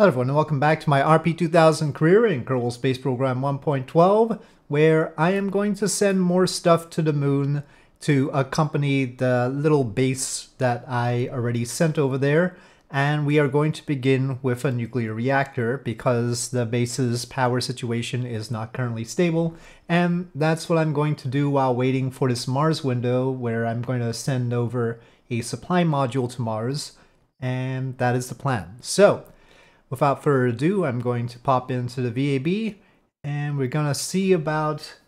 Hello everyone and welcome back to my RP2000 career in Kerbal Space Program 1.12 where I am going to send more stuff to the moon to accompany the little base that I already sent over there. And we are going to begin with a nuclear reactor because the base's power situation is not currently stable. And that's what I'm going to do while waiting for this Mars window where I'm going to send over a supply module to Mars. And that is the plan. So without further ado, I'm going to pop into the VAB and we're going to see about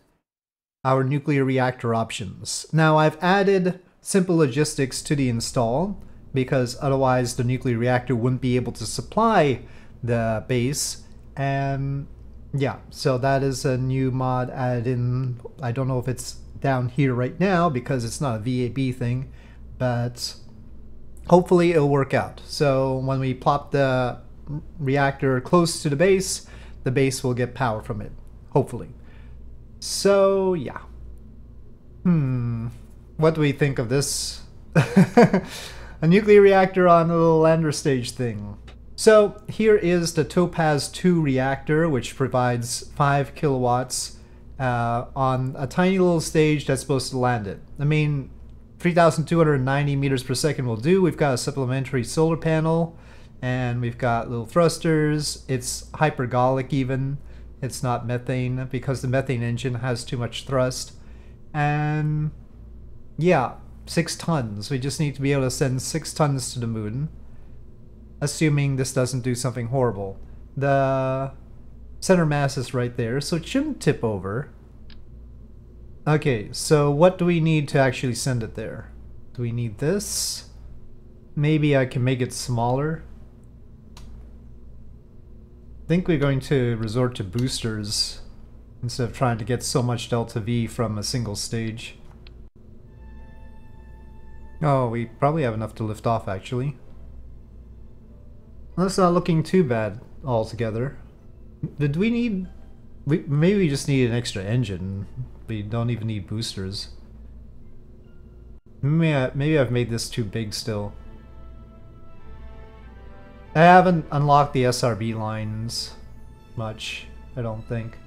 our nuclear reactor options. Now I've added simple logistics to the install because otherwise the nuclear reactor wouldn't be able to supply the base and yeah so that is a new mod added in I don't know if it's down here right now because it's not a VAB thing but hopefully it'll work out so when we plop the reactor close to the base, the base will get power from it, hopefully. So, yeah. Hmm. What do we think of this? a nuclear reactor on a little lander stage thing. So, here is the Topaz 2 reactor, which provides 5 kilowatts uh, on a tiny little stage that's supposed to land it. I mean, 3,290 meters per second will do. We've got a supplementary solar panel and we've got little thrusters. It's hypergolic even. It's not methane because the methane engine has too much thrust. And yeah, six tons. We just need to be able to send six tons to the moon. Assuming this doesn't do something horrible. The center mass is right there, so it shouldn't tip over. Okay, so what do we need to actually send it there? Do we need this? Maybe I can make it smaller think we're going to resort to boosters instead of trying to get so much delta V from a single stage. Oh, we probably have enough to lift off actually. That's not looking too bad altogether. Did we need... We, maybe we just need an extra engine. We don't even need boosters. Maybe, I, maybe I've made this too big still. I haven't unlocked the SRB lines much, I don't think.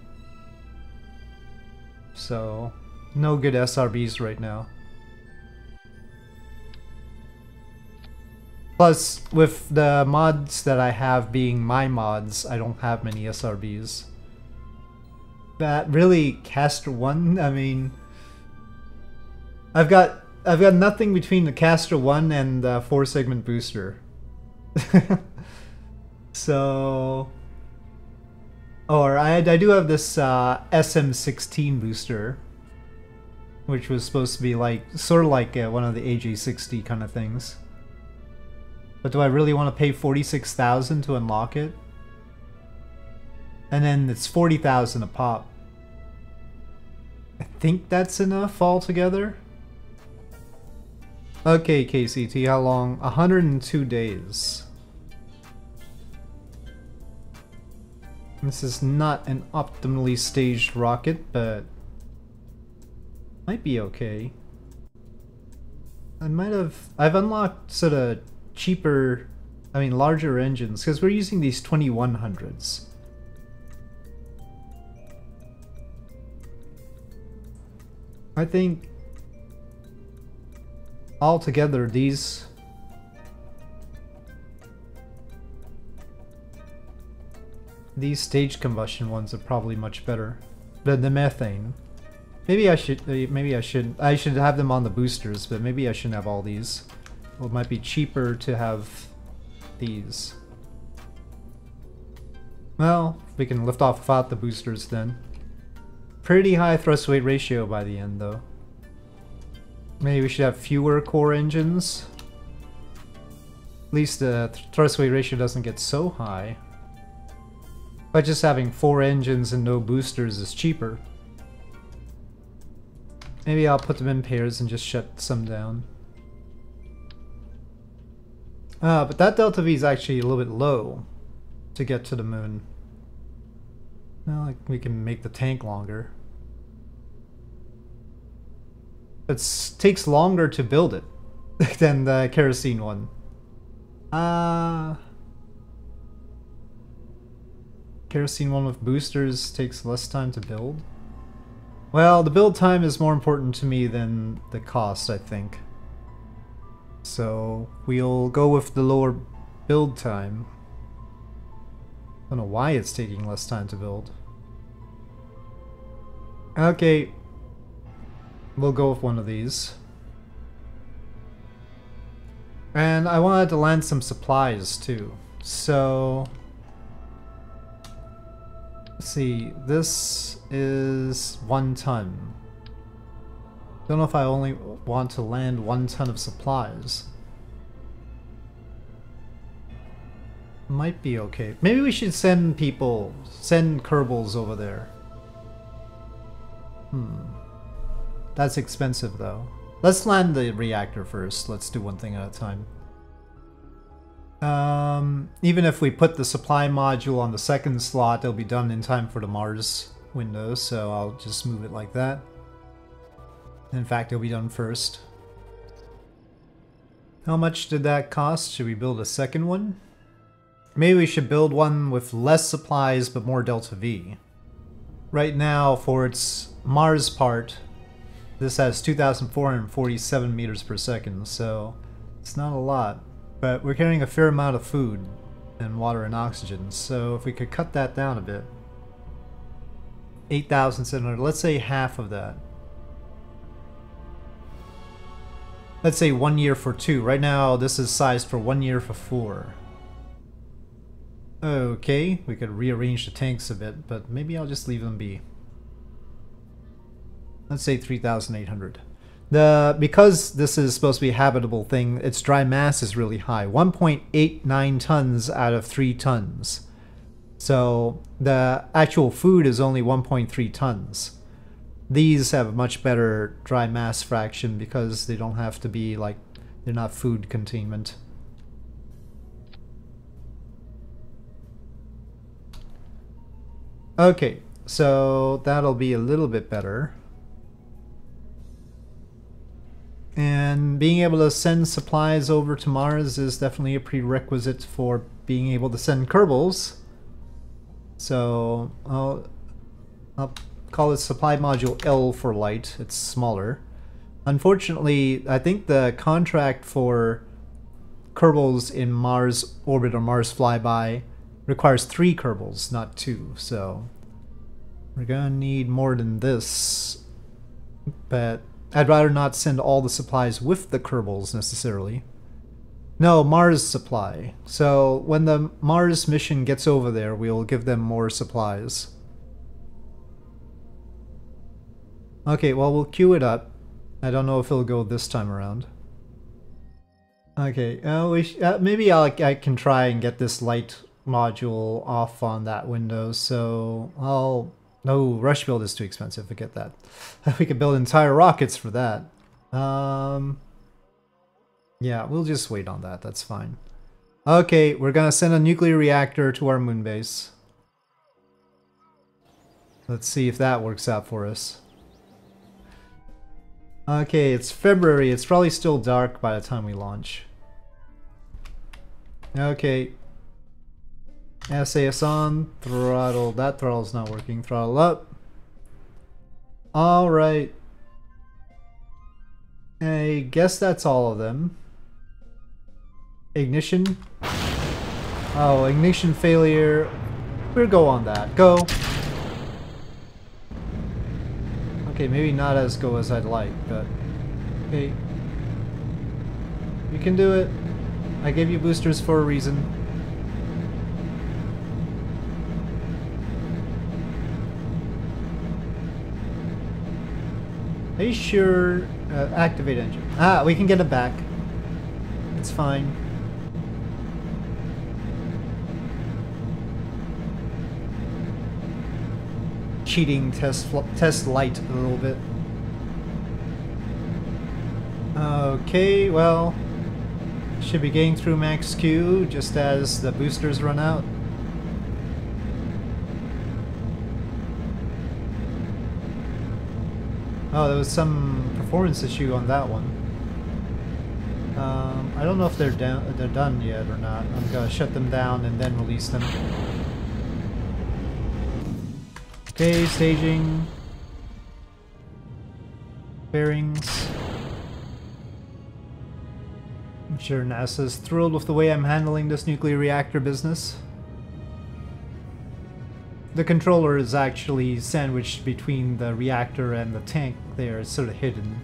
So, no good SRBs right now. Plus, with the mods that I have being my mods, I don't have many SRBs. That really, Castor 1, I mean... I've got I've got nothing between the Castor 1 and the 4-segment booster. So, or I, I do have this uh, SM16 booster, which was supposed to be like sort of like uh, one of the AJ60 kind of things. But do I really want to pay 46,000 to unlock it? And then it's 40,000 a pop. I think that's enough altogether. Okay, KCT, how long? 102 days. This is not an optimally staged rocket, but might be okay. I might have... I've unlocked sort of cheaper, I mean larger engines, because we're using these 2100s. I think altogether these These stage combustion ones are probably much better than the methane. Maybe I should, uh, maybe I should, I should have them on the boosters, but maybe I shouldn't have all these. Well, it might be cheaper to have these. Well, we can lift off without the boosters then. Pretty high thrust weight ratio by the end though. Maybe we should have fewer core engines. At least the thrust weight ratio doesn't get so high. But just having four engines and no boosters is cheaper. Maybe I'll put them in pairs and just shut some down. Uh, but that delta V is actually a little bit low to get to the moon. Well, like we can make the tank longer. It takes longer to build it than the kerosene one. Uh, kerosene one with boosters takes less time to build? Well, the build time is more important to me than the cost, I think. So we'll go with the lower build time. I don't know why it's taking less time to build. Okay. We'll go with one of these. And I wanted to land some supplies too. So... Let's see, this is one ton. Don't know if I only want to land one ton of supplies. Might be okay. Maybe we should send people, send Kerbals over there. Hmm. That's expensive though. Let's land the reactor first. Let's do one thing at a time. Um, even if we put the supply module on the second slot, it'll be done in time for the Mars window, so I'll just move it like that. In fact, it'll be done first. How much did that cost? Should we build a second one? Maybe we should build one with less supplies but more delta V. Right now, for its Mars part, this has 2,447 meters per second, so it's not a lot. But we're carrying a fair amount of food and water and oxygen, so if we could cut that down a bit. 8,700, let's say half of that. Let's say one year for two. Right now, this is sized for one year for four. Okay, we could rearrange the tanks a bit, but maybe I'll just leave them be. Let's say 3,800. The Because this is supposed to be a habitable thing, its dry mass is really high. 1.89 tons out of 3 tons. So the actual food is only 1.3 tons. These have a much better dry mass fraction because they don't have to be like, they're not food containment. Okay, so that'll be a little bit better. And being able to send supplies over to Mars is definitely a prerequisite for being able to send Kerbals. So I'll, I'll call it supply module L for light. It's smaller. Unfortunately, I think the contract for Kerbals in Mars orbit or Mars flyby requires three Kerbals, not two. So we're gonna need more than this. But I'd rather not send all the supplies with the Kerbals necessarily. No, Mars supply. So when the Mars mission gets over there, we'll give them more supplies. Okay, well, we'll queue it up. I don't know if it'll go this time around. Okay, uh, we uh, maybe I'll, I can try and get this light module off on that window, so I'll... No, rush build is too expensive, forget that. we could build entire rockets for that. Um, yeah, we'll just wait on that, that's fine. Okay, we're gonna send a nuclear reactor to our moon base. Let's see if that works out for us. Okay, it's February. It's probably still dark by the time we launch. Okay. SAS on. Throttle. That throttle's not working. Throttle up. Alright. I guess that's all of them. Ignition. Oh, ignition failure. We'll go on that. Go. Okay, maybe not as go as I'd like, but... Okay. You can do it. I gave you boosters for a reason. Are you sure? Uh, activate engine. Ah, we can get it back. It's fine. cheating test test light a little bit. Okay, well, should be getting through max Q just as the boosters run out. Oh, there was some performance issue on that one. Um, I don't know if they're down, they're done yet or not. I'm gonna shut them down and then release them. Okay, staging. Bearings. I'm sure NASA's thrilled with the way I'm handling this nuclear reactor business. The controller is actually sandwiched between the reactor and the tank there, it's sort of hidden.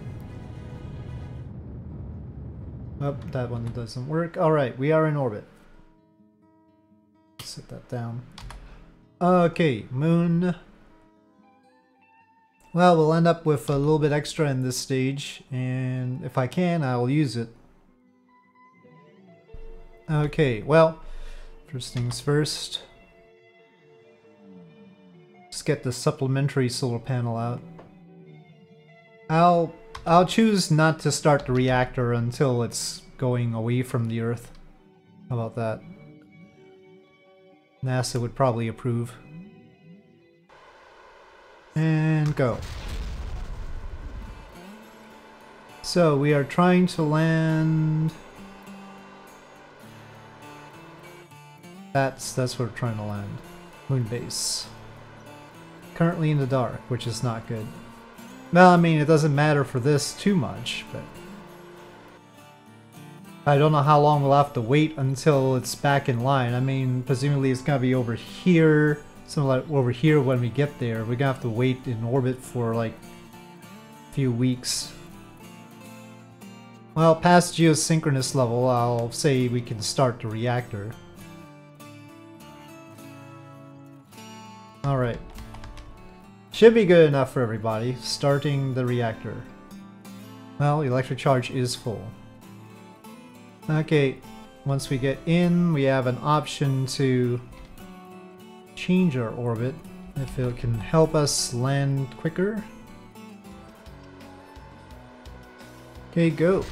Oh, that one doesn't work. Alright, we are in orbit. Set that down. Okay, moon. Well, we'll end up with a little bit extra in this stage, and if I can, I'll use it. Okay, well, first things first. Let's get the supplementary solar panel out. I'll I'll choose not to start the reactor until it's going away from the Earth. How about that? NASA would probably approve. And go. So we are trying to land... That's, that's where we're trying to land. Moon base. Currently in the dark, which is not good. Well, I mean, it doesn't matter for this too much, but... I don't know how long we'll have to wait until it's back in line. I mean, presumably it's gonna be over here, something like over here when we get there. We're gonna have to wait in orbit for like a few weeks. Well, past geosynchronous level, I'll say we can start the reactor. Alright. Should be good enough for everybody. Starting the reactor. Well, electric charge is full. Okay, once we get in, we have an option to change our orbit if it can help us land quicker. Okay, go.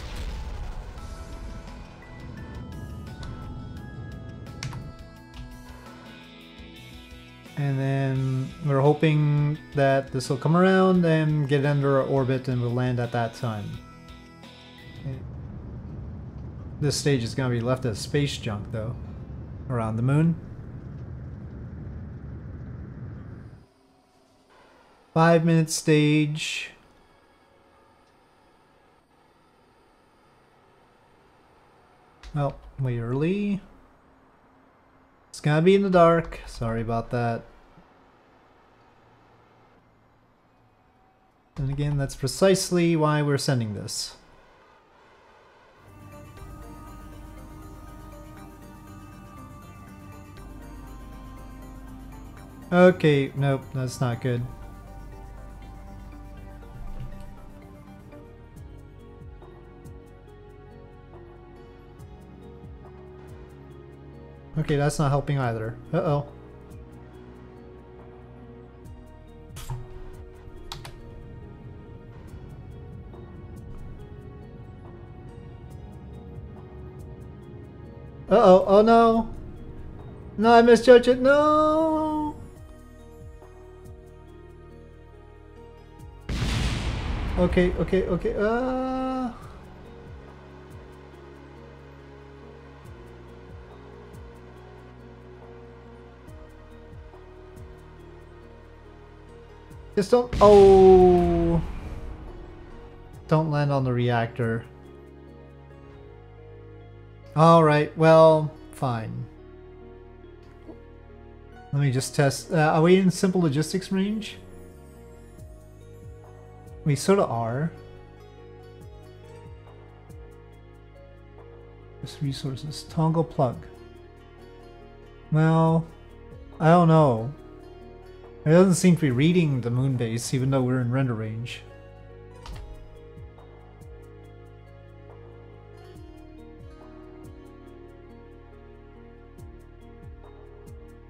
And then we're hoping that this will come around and get under our orbit and we'll land at that time. This stage is going to be left as space junk, though. Around the moon. Five minute stage. Well, way early. Gonna be in the dark. Sorry about that. And again, that's precisely why we're sending this. Okay, nope, that's not good. Okay, that's not helping either. Uh-oh. Uh-oh, oh no! No, I misjudged it, no! Okay, okay, okay. Uh... Just don't... Oh! Don't land on the reactor. Alright, well, fine. Let me just test. Uh, are we in simple logistics range? We sort of are. Just resources. Toggle plug. Well, I don't know. It doesn't seem to be reading the moon base, even though we're in render range.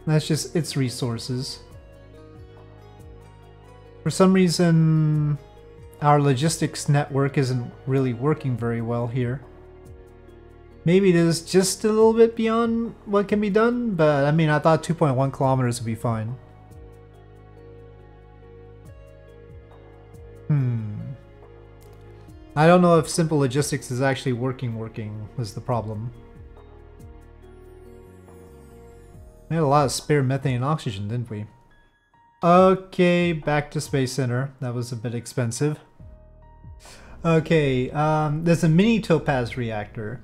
That's just its resources. For some reason, our logistics network isn't really working very well here. Maybe it is just a little bit beyond what can be done, but I mean, I thought 2.1 kilometers would be fine. I don't know if simple logistics is actually working working was the problem. We had a lot of spare methane and oxygen, didn't we? Okay, back to Space Center. That was a bit expensive. Okay, um, there's a mini Topaz reactor.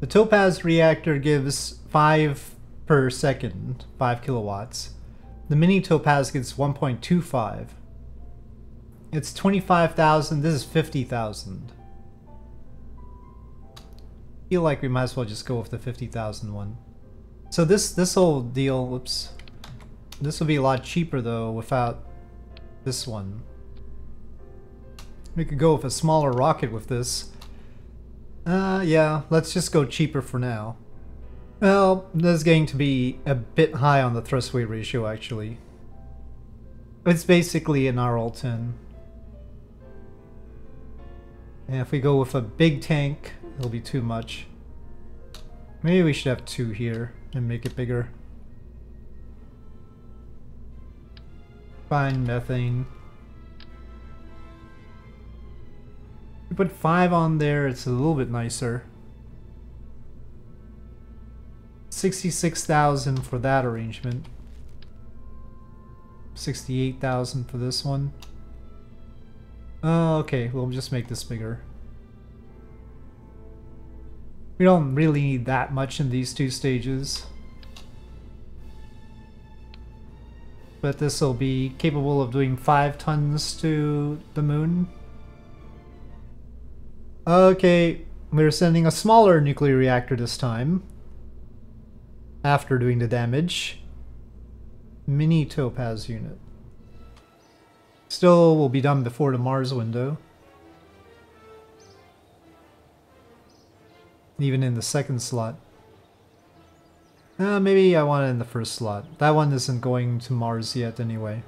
The Topaz reactor gives 5 per second, 5 kilowatts. The mini Topaz gets 1.25. It's 25,000, this is 50,000. feel like we might as well just go with the 50,000 one. So this, this whole deal, whoops, this will be a lot cheaper though without this one. We could go with a smaller rocket with this. Uh, yeah, let's just go cheaper for now. Well, this is going to be a bit high on the thrust weight ratio actually. It's basically an RL-10. And if we go with a big tank, it'll be too much. Maybe we should have two here and make it bigger. Find methane. We put five on there, it's a little bit nicer. 66,000 for that arrangement. 68,000 for this one. Oh, okay, we'll just make this bigger. We don't really need that much in these two stages. but this will be capable of doing 5 tons to the moon. Okay, we're sending a smaller nuclear reactor this time. After doing the damage. Mini Topaz unit. Still will be done before the Mars window. Even in the second slot. Uh, maybe I want it in the first slot. That one isn't going to Mars yet anyway.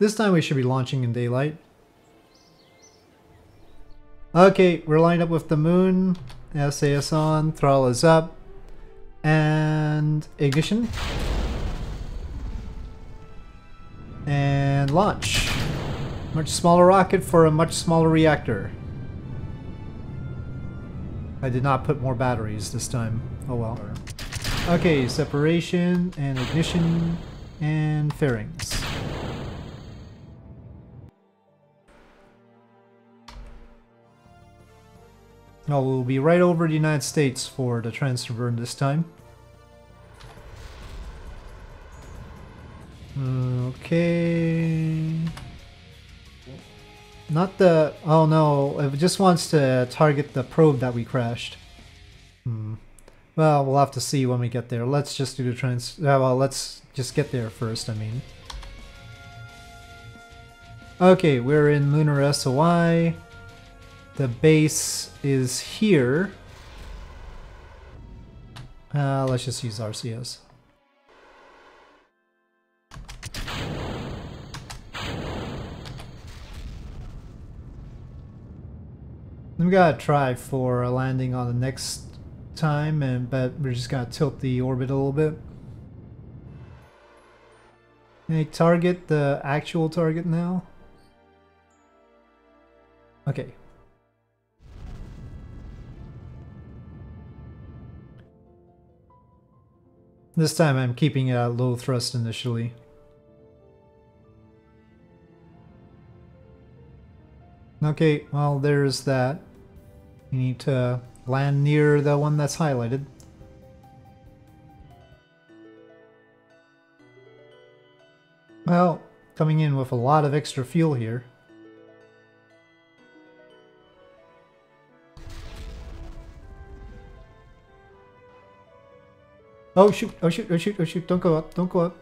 This time we should be launching in daylight. Okay, we're lined up with the moon. SAS on, throttle is up. And ignition. Launch. Much smaller rocket for a much smaller reactor. I did not put more batteries this time. Oh well. Okay, separation and ignition and fairings. Oh, we'll be right over the United States for the transfer burn this time. Okay. Not the... Oh no, it just wants to target the probe that we crashed. Hmm. Well, we'll have to see when we get there. Let's just do the trans... Uh, well, let's just get there first, I mean. Okay, we're in Lunar SOI. The base is here. Uh, let's just use RCS. We gotta try for a landing on the next time, and but we're just gonna tilt the orbit a little bit. Can target the actual target now? Okay. This time I'm keeping it at low thrust initially. Okay, well there's that. You need to land near the one that's highlighted. Well, coming in with a lot of extra fuel here. Oh shoot, oh shoot, oh shoot, oh shoot, don't go up, don't go up.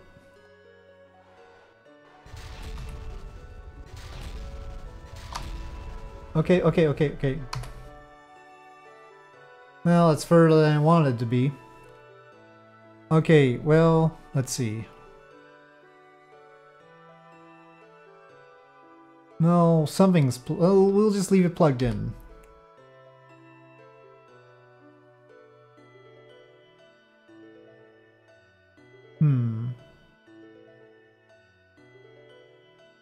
Okay, okay, okay, okay. Well, it's further than I wanted it to be. Okay, well, let's see. No, something's... Well, we'll just leave it plugged in. Hmm.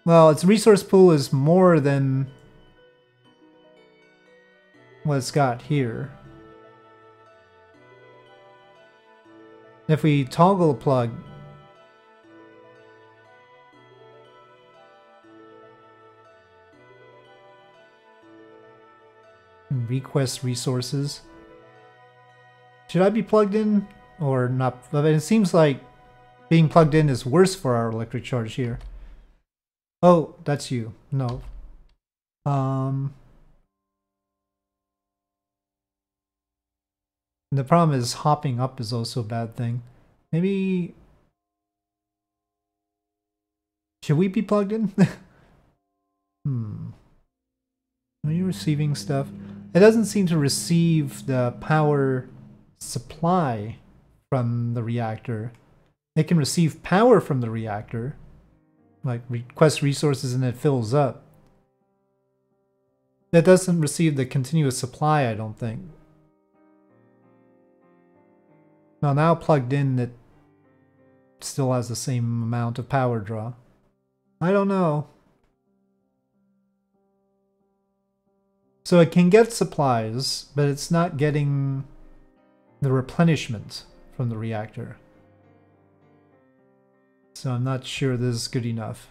Well, its resource pool is more than what it's got here. If we toggle plug, request resources. Should I be plugged in or not? But it seems like being plugged in is worse for our electric charge here. Oh, that's you. No. Um, The problem is hopping up is also a bad thing. Maybe... Should we be plugged in? hmm. Are you receiving stuff? It doesn't seem to receive the power supply from the reactor. It can receive power from the reactor, like request resources and it fills up. That doesn't receive the continuous supply, I don't think. Now, now plugged in, it still has the same amount of power draw. I don't know. So it can get supplies, but it's not getting the replenishment from the reactor. So I'm not sure this is good enough.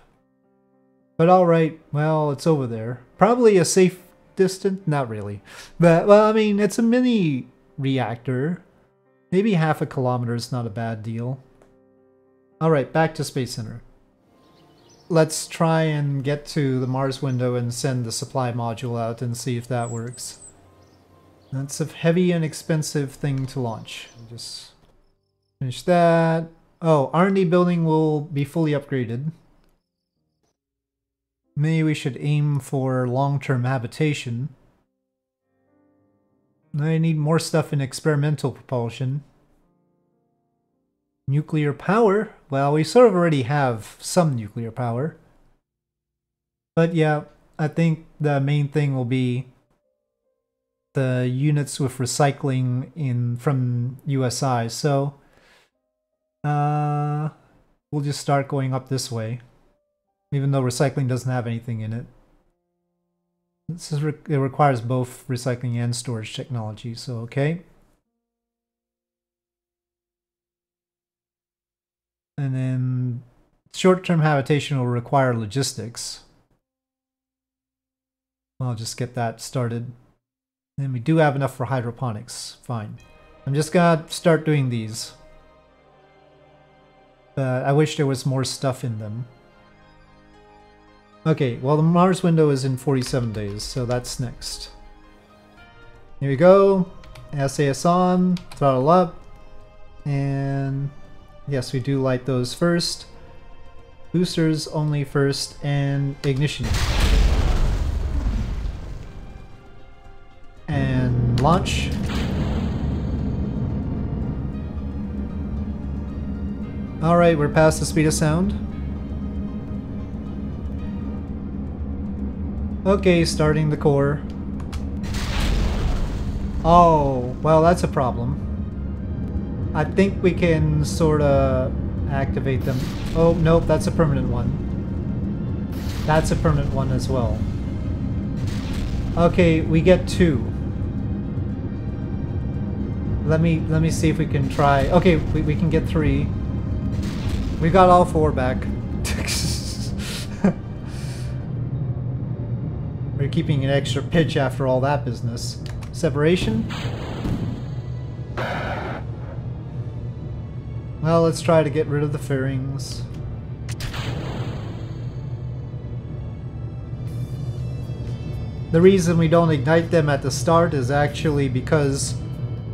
But alright, well, it's over there. Probably a safe distance? Not really. But, well, I mean, it's a mini reactor. Maybe half a kilometer is not a bad deal. Alright, back to Space Center. Let's try and get to the Mars window and send the supply module out and see if that works. That's a heavy and expensive thing to launch. Just finish that. Oh, R&D building will be fully upgraded. Maybe we should aim for long-term habitation. I need more stuff in experimental propulsion. Nuclear power? Well, we sort of already have some nuclear power. But yeah, I think the main thing will be the units with recycling in from USI. So uh, we'll just start going up this way, even though recycling doesn't have anything in it. This is re it requires both recycling and storage technology, so okay. And then short-term habitation will require logistics. I'll just get that started. And we do have enough for hydroponics. Fine. I'm just gonna start doing these. But I wish there was more stuff in them. Okay, well the Mars window is in 47 days, so that's next. Here we go. SAS on, throttle up, and yes, we do light those first. Boosters only first, and ignition. And launch. Alright, we're past the speed of sound. Okay, starting the core. Oh, well that's a problem. I think we can sorta activate them. Oh, nope, that's a permanent one. That's a permanent one as well. Okay, we get two. Let me let me see if we can try. Okay, we, we can get three. We got all four back. We're keeping an extra pitch after all that business. Separation? Well, let's try to get rid of the fairings. The reason we don't ignite them at the start is actually because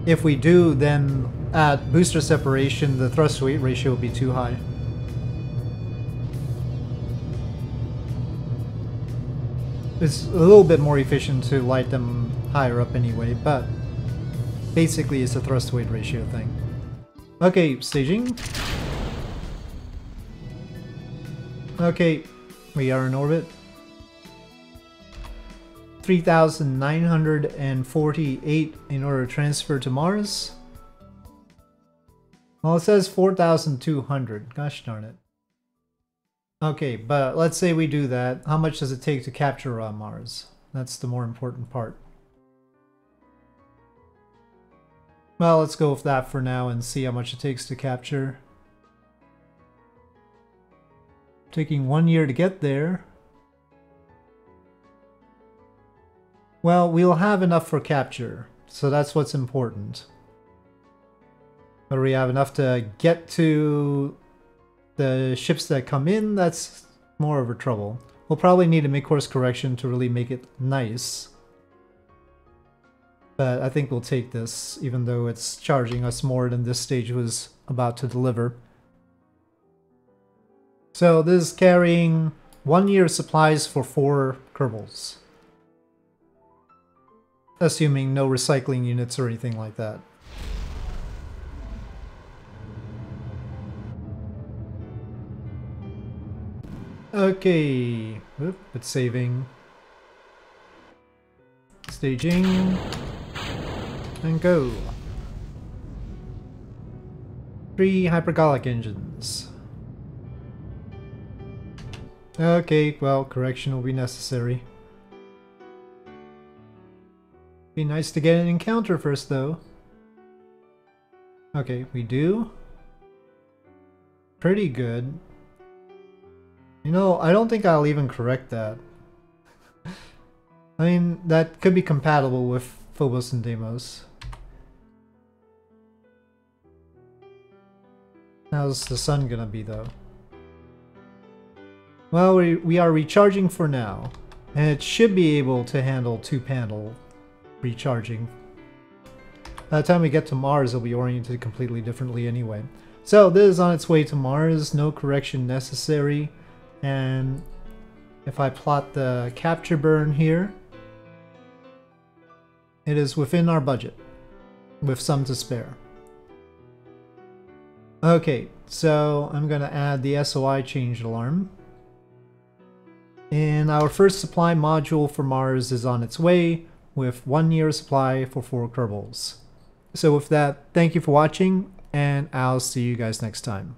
if we do, then at booster separation, the thrust weight ratio will be too high. It's a little bit more efficient to light them higher up anyway, but basically it's a thrust weight ratio thing. Okay, staging. Okay, we are in orbit. 3,948 in order to transfer to Mars. Well, it says 4,200. Gosh darn it. Okay, but let's say we do that. How much does it take to capture Mars? That's the more important part. Well, let's go with that for now and see how much it takes to capture. Taking one year to get there. Well, we'll have enough for capture, so that's what's important. But we have enough to get to the ships that come in, that's more of a trouble. We'll probably need a mid-course correction to really make it nice. But I think we'll take this, even though it's charging us more than this stage was about to deliver. So this is carrying one year supplies for four Kerbals. Assuming no recycling units or anything like that. Okay, Oop, it's saving. Staging. And go. Three hypergolic engines. Okay, well, correction will be necessary. Be nice to get an encounter first, though. Okay, we do. Pretty good. You know, I don't think I'll even correct that. I mean, that could be compatible with Phobos and Deimos. How's the sun gonna be, though? Well, we, we are recharging for now, and it should be able to handle two-panel recharging. By the time we get to Mars, it'll be oriented completely differently anyway. So this is on its way to Mars, no correction necessary. And if I plot the capture burn here, it is within our budget, with some to spare. Okay, so I'm going to add the SOI change alarm. And our first supply module for Mars is on its way, with one year supply for four Kerbals. So with that, thank you for watching, and I'll see you guys next time.